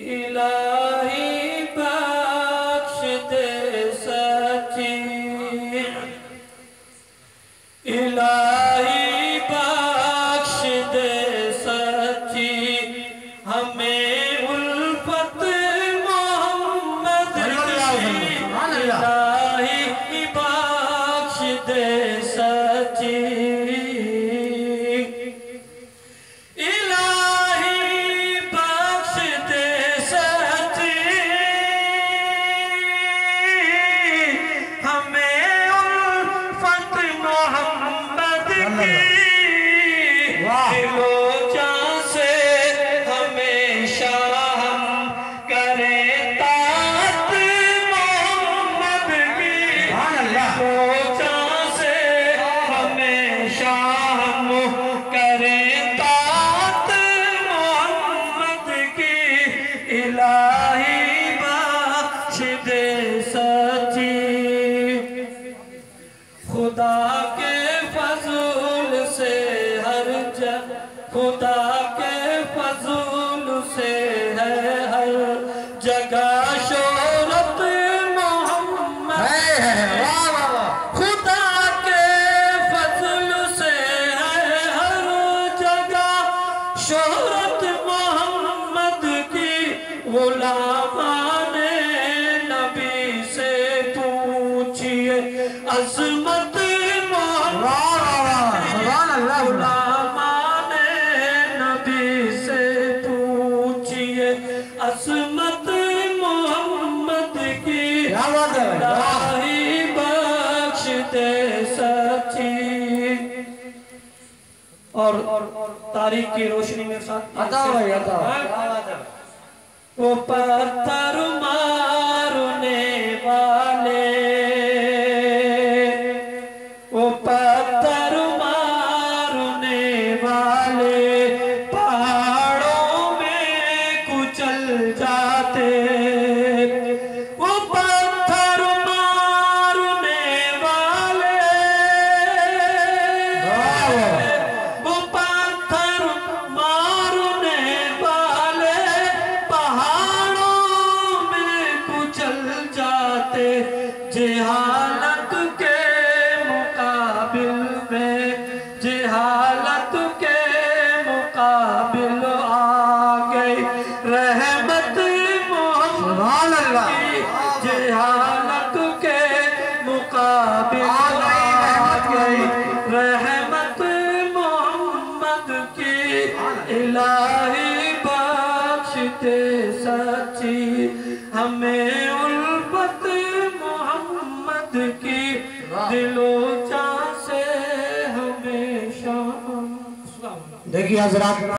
इलाही बख्श दे सची। इलाही बख्श दे सची। हमें उल्फत मोहम्मद इलाही बख्श इलाही खुदा फजूल से खुदा के फजूल से है हर गुलामाने नबी से पूछिए अजमत अल्लाह। गुलामाने नबी से पूछिए अजमत मोहम्मद की। बख्श दे सची और तारीख की रोशनी में साथ बताओ भाई, बताओ। ও পাতা जहालत के मुकाबिल में, जहालत के मुकाबिल आ गई रहमत मोहम्मद जहालत के मुकाबिल गई रहमत मोहम्मद की इलाही बख्श दे सची हमें दिलोचा से हमेशा। देखिए हजरात